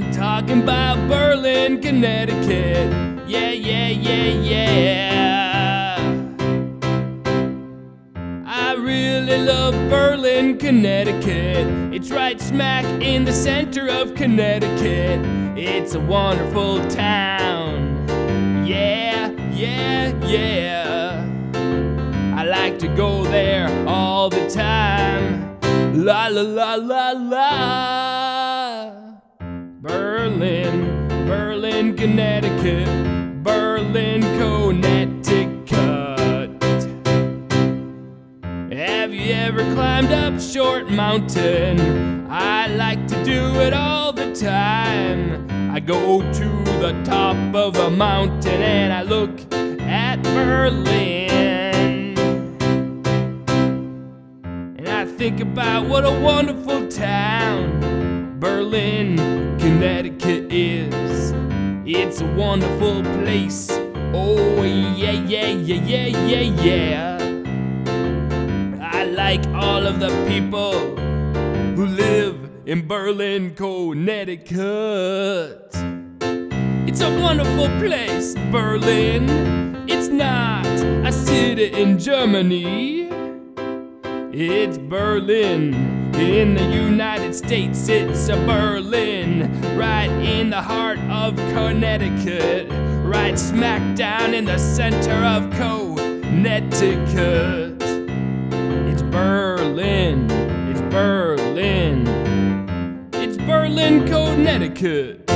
I'm talking about Berlin, Connecticut. Yeah, yeah, yeah, yeah. I really love Berlin, Connecticut. It's right smack in the center of Connecticut. It's a wonderful town. Yeah, yeah, yeah. I like to go there all the time. La la la la la. Connecticut. Berlin, Connecticut. Have you ever climbed up Short Mountain? I like to do it all the time. I go to the top of the mountain and I look at Berlin. And I think about what a wonderful town Berlin, Connecticut is. It's a wonderful place. Oh, yeah, yeah, yeah, yeah, yeah, yeah. I like all of the people who live in Berlin, Connecticut. It's a wonderful place, Berlin. It's not a city in Germany. It's Berlin in the United States. It's a Berlin right in the heart of Connecticut, right smack down in the center of Connecticut. It's Berlin. It's Berlin. It's Berlin, Connecticut.